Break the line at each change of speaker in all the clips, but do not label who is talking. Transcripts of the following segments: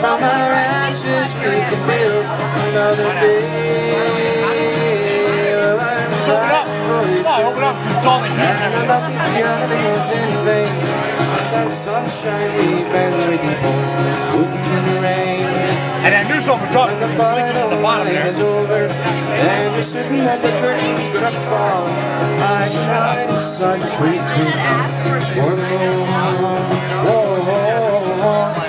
from our ashes we can build another day. Well, I'm fighting for you too. And nothing nothing is in vain. The sunshine we've been waiting for would turn to rain.
And that new song was
When the final line is over And you're certain that the curtain's gonna fall I can hide inside sweet, sweet For the Whoa, whoa, whoa.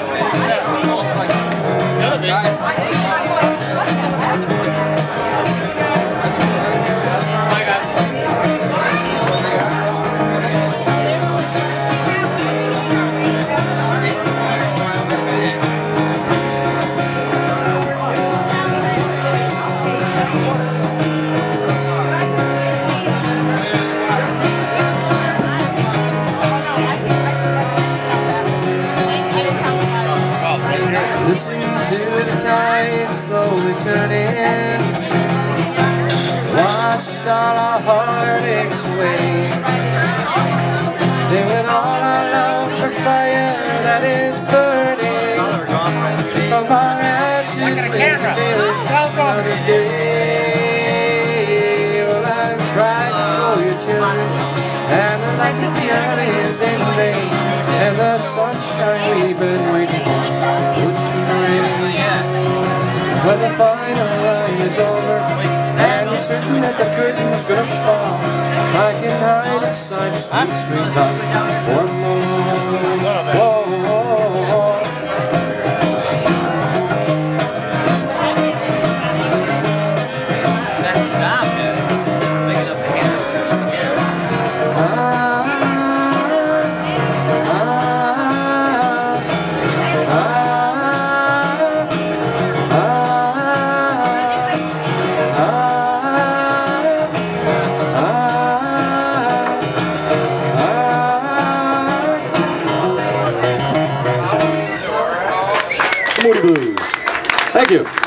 Listen to the tide slowly turning. Wash all our heartaches away. And with all our love for fire that is burning. From our ashes we can build another day. Well I'm frightened for your children And the light of the early is in vain And the sunshine we've been waiting for. Would rain. When the final line is over And you're certain that the curtain's gonna fall I can hide inside sweet, sweet love for a whoa, Moody Blues. Thank you.